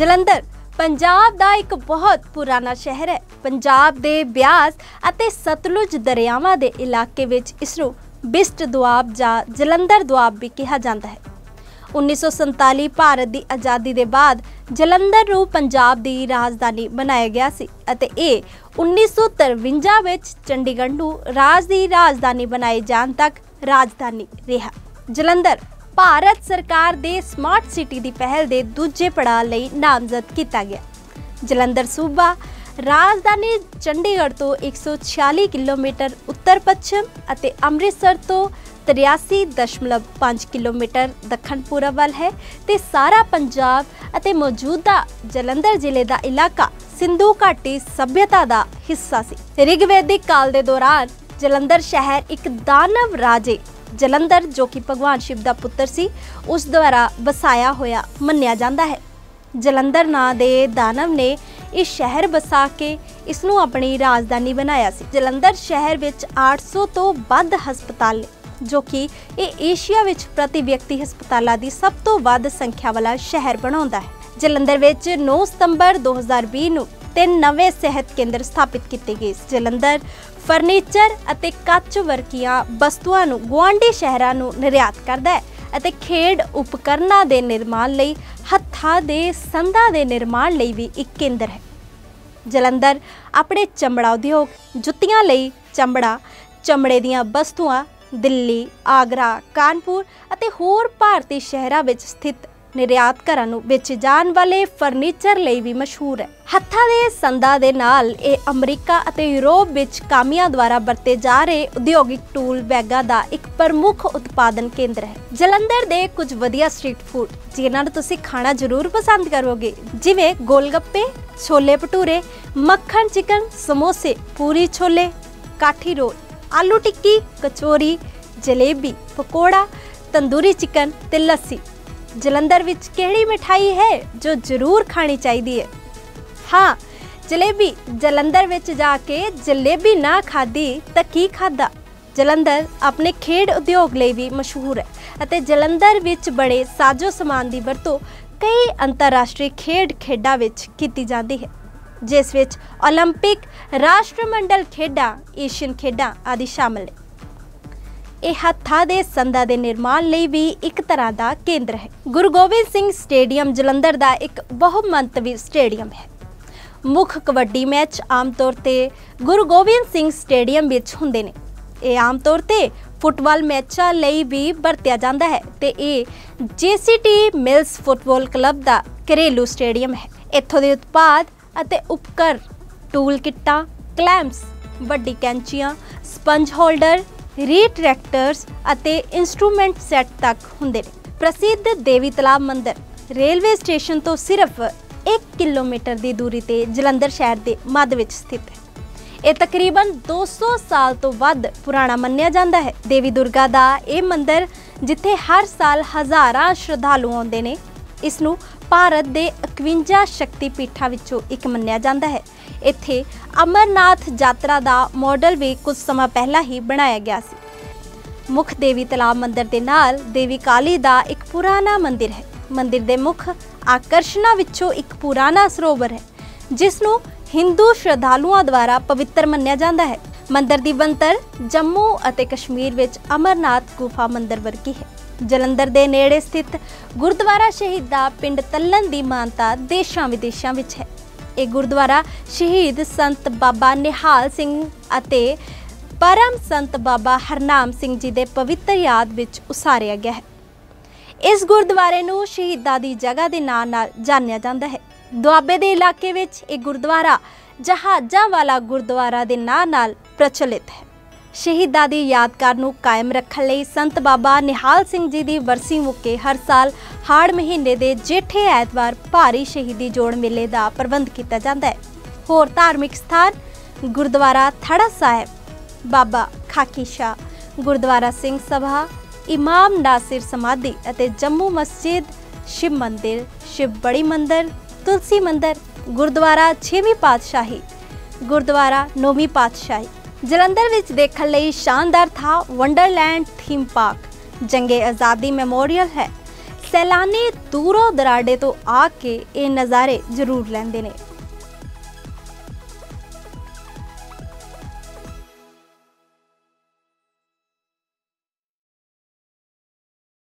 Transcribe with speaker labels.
Speaker 1: ਜਲੰਧਰ। ਪੰਜਾਬ ਦਾ ਇੱਕ ਬਹੁਤ ਪੁਰਾਣਾ ਸ਼ਹਿਰ ਹੈ। ਪੰਜਾਬ ਦੇ ਬਿਆਸ ਅਤੇ ਸਤਲੁਜ ਦਰਿਆਵਾਂ ਦੇ ਇਲਾਕੇ ਵਿੱਚ ਇਸ ਨੂੰ ਬਿਸਟ ਦੁਆਬ ਜਾਂ ਜਲੰਧਰ ਦੁਆਬ ਵੀ ਕਿਹਾ ਜਾਂਦਾ ਹੈ। 1947 ਭਾਰਤ ਦੀ ਆਜ਼ਾਦੀ ਦੇ ਬਾਅਦ ਜਲੰਧਰ ਨੂੰ ਪੰਜਾਬ ਦੀ ਰਾਜਧਾਨੀ ਬਣਾਇਆ ਗਿਆ ਸੀ ਅਤੇ ਇਹ 1953 ਵਿੱਚ ਚੰਡੀਗੜ੍ਹ ਨੂੰ ਰਾਜ ਦੀ ਰਾਜਧਾਨੀ ਬਣਾਏ ਜਾਣ ਤੱਕ ਰਾਜਧਾਨੀ ਰਿਹਾ। ਜਲੰਧਰ ਭਾਰਤ ਸਰਕਾਰ ਦੇ ਸਮਾਰਟ ਸਿਟੀ ਦੀ ਪਹਿਲ ਦੇ ਦੂਜੇ ਪੜਾਅ ਲਈ ਨਾਮਜ਼ਦ ਕੀਤਾ ਗਿਆ। ਜਲੰਧਰ ਸੂਬਾ ਰਾਜਧਾਨੀ ਚੰਡੀਗੜ੍ਹ ਤੋਂ 146 ਕਿਲੋਮੀਟਰ ਉੱਤਰ ਪੱਛਮ ਅਤੇ ਅੰਮ੍ਰਿਤਸਰ ਤੋਂ 83.5 ਕਿਲੋਮੀਟਰ ਦੱਖਣ ਪੂਰਬ ਵੱਲ ਹੈ ਤੇ ਸਾਰਾ ਪੰਜਾਬ ਅਤੇ ਮੌਜੂਦਾ ਜਲੰਧਰ ਜ਼ਿਲ੍ਹੇ ਦਾ ਇਲਾਕਾ ਸਿੰਧੂ ਘਾਟੀ ਸਭਿਅਤਾ ਦਾ ਹਿੱਸਾ ਸੀ। ਰਿਗਵੈਦਿਕ ਕਾਲ ਦੇ ਦੌਰਾਨ ਜਲੰਧਰ ਸ਼ਹਿਰ ਇੱਕ ਦਾਨਵ ਰਾਜੇ ਜਲੰਧਰ, ਜੋ ਕਿ ਭਗਵਾਨ ਸ਼ਿਵ ਦਾ ਪੁੱਤਰ ਸੀ, ਉਸ ਦੁਆਰਾ ਵਸਾਇਆ ਹੋਇਆ ਮੰਨਿਆ ਜਾਂਦਾ ਹੈ। ਜਲੰਧਰ ਨਾਂ ਦੇ ਦਾਨਵ ਨੇ ਇਹ ਸ਼ਹਿਰ ਬਸਾ ਕੇ ਇਸ ਨੂੰ ਆਪਣੀ ਰਾਜਧਾਨੀ ਬਣਾਇਆ ਸੀ। ਜਲੰਧਰ ਸ਼ਹਿਰ ਵਿੱਚ 800 ਤੋਂ ਵੱਧ ਹਸਪਤਾਲ ਨੇ, ਜੋ ਕਿ ਇਹ ਏਸ਼ੀਆ ਵਿੱਚ ਪ੍ਰਤੀ ਵਿਅਕਤੀ ਹਸਪਤਾਲਾਂ ਦੀ ਸਭ ਤੋਂ ਵੱਧ ਸੰਖਿਆ ਵਾਲਾ ਸ਼ਹਿਰ ਬਣਾਉਂਦਾ ਹੈ। ਜਲੰਧਰ ਵਿੱਚ 9 ਸਤੰਬਰ 2020 ਨੂੰ ਤਿੰਨ ਨਵੇਂ ਸਿਹਤ ਕੇਂਦਰ ਸਥਾਪਿਤ ਕੀਤੇ ਗਏ ਜਲੰਧਰ, ਫਰਨੀਚਰ ਅਤੇ ਕੱਚ ਵਰਕੀਆਂ ਵਸਤੂਆਂ ਨੂੰ ਗੁਆਂਢੀ ਸ਼ਹਿਰਾਂ ਨੂੰ ਨਿਰਯਾਤ ਕਰਦਾ ਹੈ ਅਤੇ ਖੇਡ ਉਪਕਰਨਾਂ ਦੇ ਨਿਰਮਾਣ ਲਈ, ਹੱਥਾਂ ਦੇ ਸੰਦਾਂ ਦੇ ਨਿਰਮਾਣ ਲਈ ਵੀ ਇੱਕ ਕੇਂਦਰ ਹੈ। ਜਲੰਧਰ, ਆਪਣੇ ਚਮੜਾ ਉਦਯੋਗ ਜੁੱਤੀਆਂ ਲਈ ਚਮੜਾ, ਚਮੜੇ ਦੀਆਂ ਵਸਤੂਆਂ ਦਿੱਲੀ, ਆਗਰਾ, ਕਾਨਪੁਰ ਅਤੇ ਹੋਰ ਭਾਰਤੀ ਸ਼ਹਿਰਾਂ ਵਿੱਚ ਸਥਿਤ ਨਿਰਯਾਤ ਘਰਾਂ ਨੂੰ ਵੇਚੇ ਜਾਣ ਵਾਲੇ ਫਰਨੀਚਰ ਲਈ ਵੀ ਮਸ਼ਹੂਰ ਹੈ। ਹੱਥਾਂ ਦੇ ਸੰਦਾਂ ਦੇ ਨਾਲ ਇਹ ਅਮਰੀਕਾ ਅਤੇ ਯੂਰਪ ਵਿੱਚ ਕਾਮਿਆਂ ਦੁਆਰਾ ਵਰਤੇ ਜਾ ਰਹੇ ਉਦਯੋਗਿਕ ਟੂਲ ਬੈਗਾਂ ਦਾ ਇੱਕ ਪ੍ਰਮੁੱਖ ਉਤਪਾਦਨ ਕੇਂਦਰ ਹੈ। ਜਲੰਧਰ ਦੇ ਕੁਝ ਵਧੀਆ ਸਟਰੀਟ ਫੂਡ, ਜਿਨ੍ਹਾਂ ਨੂੰ ਤੁਸੀਂ ਖਾਣਾ ਜ਼ਰੂਰ ਪਸੰਦ ਕਰੋਗੇ, ਜਿਵੇਂ ਗੋਲਗੱਪੇ, ਛੋਲੇ ਭਟੂਰੇ, ਮੱਖਣ ਚਿਕਨ, ਸਮੋਸੇ, ਪੂਰੀ ਛੋਲੇ, ਕਾਠੀ ਰੋਲ, ਆਲੂ ਟਿੱਕੀ, ਕਚੋਰੀ, ਜਲੇਬੀ, ਪਕੌੜਾ, ਤੰਦੂਰੀ ਚਿਕਨ ਤੇ ਲੱਸੀ। ਜਲੰਧਰ ਵਿੱਚ ਕਿਹੜੀ ਮਠਾਈ ਹੈ ਜੋ ਜ਼ਰੂਰ ਖਾਣੀ ਚਾਹੀਦੀ ਹੈ ਹਾਂ ਜਲੇਬੀ ਜਲੰਧਰ ਵਿੱਚ ਜਾ ਕੇ ਜਲੇਬੀ ਨਾ ਖਾਦੀ ਤਾਂ ਕੀ ਖਾਦਾ ਜਲੰਧਰ ਆਪਣੇ ਖੇਡ ਉਦਯੋਗ ਲਈ ਵੀ ਮਸ਼ਹੂਰ ਹੈ ਅਤੇ ਜਲੰਧਰ ਵਿੱਚ ਬੜੇ ਸਾਜੋ ਸਮਾਨ ਦੀ ਵਰਤੋਂ ਕਈ ਅੰਤਰਰਾਸ਼ਟਰੀ ਖੇਡ ਖੇਡਾਂ ਵਿੱਚ ਕੀਤੀ ਜਾਂਦੀ ਹੈ ਜਿਸ ਵਿੱਚ 올림픽 ਰਾਸ਼ਟਰਮੰਡਲ ਖੇਡਾਂ ਏਸ਼ੀਅਨ ਖੇਡਾਂ ਆਦਿ ਸ਼ਾਮਲ ਨੇ ਇਹ ਹੱਥਾਂ ਦੇ ਸੰਦਾਂ ਦੇ ਨਿਰਮਾਣ ਲਈ ਵੀ ਇੱਕ ਤਰ੍ਹਾਂ ਦਾ ਕੇਂਦਰ ਹੈ। ਗੁਰੂ ਗੋਬਿੰਦ ਸਿੰਘ ਸਟੇਡੀਅਮ ਜਲੰਧਰ ਦਾ ਇੱਕ ਬਹੁਮੰਤਵੀ ਸਟੇਡੀਅਮ ਹੈ। ਮੁੱਖ ਕਬੱਡੀ ਮੈਚ ਆਮ ਤੌਰ ਤੇ ਗੁਰੂ ਗੋਬਿੰਦ ਸਿੰਘ ਸਟੇਡੀਅਮ ਵਿੱਚ ਹੁੰਦੇ ਨੇ। ਇਹ ਆਮ ਤੌਰ ਤੇ ਫੁੱਟਬਾਲ ਮੈਚਾਂ ਲਈ ਵੀ ਵਰਤਿਆ ਜਾਂਦਾ ਹੈ ਤੇ ਇਹ ਜੀਸੀਟੀ ਮਿਲਸ ਫੁੱਟਬਾਲ ਕਲੱਬ ਦਾ ਘਰੇਲੂ ਸਟੇਡੀਅਮ ਹੈ। ਇੱਥੋਂ ਦੇ ਉਤਪਾਦ ਅਤੇ ਉਪਕਰ, ਟੂਲ ਕਿੱਟਾਂ, ਕਲੈਂਪਸ, ਵੱਡੀ ਕੈਂਚੀਆਂ, ਸਪੰਜ ਹੋਲਡਰ ਰੀਟਰੈਕਟਰਸ ਅਤੇ ਇਨਸਟਰੂਮੈਂਟ ਸੈੱਟ ਤੱਕ ਹੁੰਦੇ ਨੇ। ਪ੍ਰਸਿੱਧ ਦੇਵੀ ਤਲਾਬ ਮੰਦਿਰ ਰੇਲਵੇ ਸਟੇਸ਼ਨ ਤੋਂ ਸਿਰਫ 1 ਕਿਲੋਮੀਟਰ ਦੀ ਦੂਰੀ ਤੇ ਜਲੰਧਰ ਸ਼ਹਿਰ ਦੇ ਮੱਧ ਵਿੱਚ ਸਥਿਤ ਹੈ। ਇਹ ਤਕਰੀਬਨ 200 ਸਾਲ ਤੋਂ ਵੱਧ ਪੁਰਾਣਾ ਮੰਨਿਆ ਜਾਂਦਾ ਹੈ। ਦੇਵੀ ਦੁਰਗਾ ਦਾ ਇਹ ਮੰਦਿਰ ਜਿੱਥੇ ਹਰ ਸਾਲ ਹਜ਼ਾਰਾਂ ਸ਼ਰਧਾਲੂ ਆਉਂਦੇ ਨੇ, ਇਸ ਨੂੰ ਭਾਰਤ ਦੇ 51 ਸ਼ਕਤੀ ਪੀਠਾਂ ਵਿੱਚੋਂ ਇੱਕ ਮੰਨਿਆ ਜਾਂਦਾ ਹੈ। ਇੱਥੇ ਅਮਰਨਾਥ ਯਾਤਰਾ ਦਾ ਮਾਡਲ ਵੀ ਕੁਝ ਸਮਾਂ ਪਹਿਲਾਂ ਹੀ ਬਣਾਇਆ ਗਿਆ ਸੀ। ਮੁੱਖ ਦੇਵੀ ਤਲਾਬ ਮੰਦਿਰ ਦੇ ਨਾਲ ਦੇਵੀ ਕਾਲੀ ਦਾ ਇੱਕ ਪੁਰਾਣਾ ਮੰਦਿਰ ਹੈ। ਮੰਦਿਰ ਦੇ ਮੁੱਖ ਆਕਰਸ਼ਣਾਂ ਵਿੱਚੋਂ ਇੱਕ ਪੁਰਾਣਾ ਸਰੋਵਰ ਹੈ, ਜਿਸ ਨੂੰ ਹਿੰਦੂ ਸ਼ਰਧਾਲੂਆਂ ਦੁਆਰਾ ਪਵਿੱਤਰ ਮੰਨਿਆ ਜਾਂਦਾ ਹੈ। ਮੰਦਿਰ ਦੀ ਬਣਤਰ ਜੰਮੂ ਅਤੇ ਕਸ਼ਮੀਰ ਵਿੱਚ ਅਮਰਨਾਥ ਗੁਫਾ ਮੰਦਿਰ ਵਰਗੀ ਹੈ। ਜਲੰਧਰ ਦੇ ਨੇੜੇ ਸਥਿਤ ਗੁਰਦੁਆਰਾ ਸ਼ਹੀਦਾ ਪਿੰਡ ਤੱਲਣ ਦੀ ਮਾਨਤਾ ਦੇਸ਼ਾਂ ਵਿਦੇਸ਼ਾਂ ਵਿੱਚ ਹੈ। ਇਹ ਗੁਰਦੁਆਰਾ ਸ਼ਹੀਦ ਸੰਤ ਬਾਬਾ ਨਿਹਾਲ ਸਿੰਘ ਅਤੇ ਪਰਮ ਸੰਤ ਬਾਬਾ ਹਰਨਾਮ ਸਿੰਘ ਜੀ ਦੇ ਪਵਿੱਤਰ ਯਾਦ ਵਿੱਚ ਉਸਾਰਿਆ ਗਿਆ ਹੈ। ਇਸ ਗੁਰਦੁਆਰੇ ਨੂੰ ਸ਼ਹੀਦਾਂ ਦੀ ਜਗ੍ਹਾ ਦੇ ਨਾਂ ਨਾਲ ਜਾਣਿਆ ਜਾਂਦਾ ਹੈ। ਦੁਆਬੇ ਦੇ ਇਲਾਕੇ ਵਿੱਚ ਇਹ ਗੁਰਦੁਆਰਾ ਜਹਾਜ਼ਾਂ ਵਾਲਾ ਗੁਰਦੁਆਰਾ ਦੇ ਨਾਂ ਨਾਲ ਪ੍ਰਚਲਿਤ ਹੈ। ਸ਼ਹੀਦਾਂ ਦੀ ਯਾਦਗਾਰ ਨੂੰ ਕਾਇਮ ਰੱਖਣ ਲਈ ਸੰਤ ਬਾਬਾ ਨਿਹਾਲ ਸਿੰਘ ਜੀ ਦੀ ਵਰਸੀ ਮੁੱਕੇ ਹਰ ਸਾਲ ਹਾੜ ਮਹੀਨੇ ਦੇ ਜੇਠੇ ਐਤਵਾਰ ਭਾਰੀ ਸ਼ਹੀਦੀ ਜੋੜ ਮੇਲੇ ਦਾ ਪ੍ਰਬੰਧ ਕੀਤਾ ਜਾਂਦਾ ਹੈ। ਹੋਰ ਧਾਰਮਿਕ ਸਥਾਨ, ਗੁਰਦੁਆਰਾ ਥੜਾ ਸਾਹਿਬ, ਬਾਬਾ ਖਾਕੀ ਸ਼ਾ ਗੁਰਦੁਆਰਾ ਸਿੰਘ ਸਭਾ, ਇਮਾਮ ਨਾਸਿਰ ਸਮਾਧੀ ਅਤੇ ਜੰਮੂ ਮਸਜਿਦ, ਸ਼ਿਵ ਮੰਦਿਰ, ਸ਼ਿਵ ਬੜੀ ਮੰਦਿਰ, ਤੁਲਸੀ ਮੰਦਿਰ, ਗੁਰਦੁਆਰਾ 6ਵੀਂ ਪਾਤਸ਼ਾਹੀ, ਗੁਰਦੁਆਰਾ 9ਵੀਂ ਪਾਤਸ਼ਾਹੀ ਜਲੰਧਰ ਵਿੱਚ ਦੇਖਣ ਲਈ ਸ਼ਾਨਦਾਰ ਥਾਂ ਵੰਡਰਲੈਂਡ ਥੀਮ ਪਾਰਕ, ਜੰਗੇ ਆਜ਼ਾਦੀ ਮੈਮੋਰੀਅਲ ਹੈ। ਸੈਲਾਨੀ ਦੂਰੋਂ ਦਰਾਡੇ ਤੋਂ ਆ ਕੇ ਇਹ ਨਜ਼ਾਰੇ ਜ਼ਰੂਰ ਲੈਂਦੇ ਨੇ।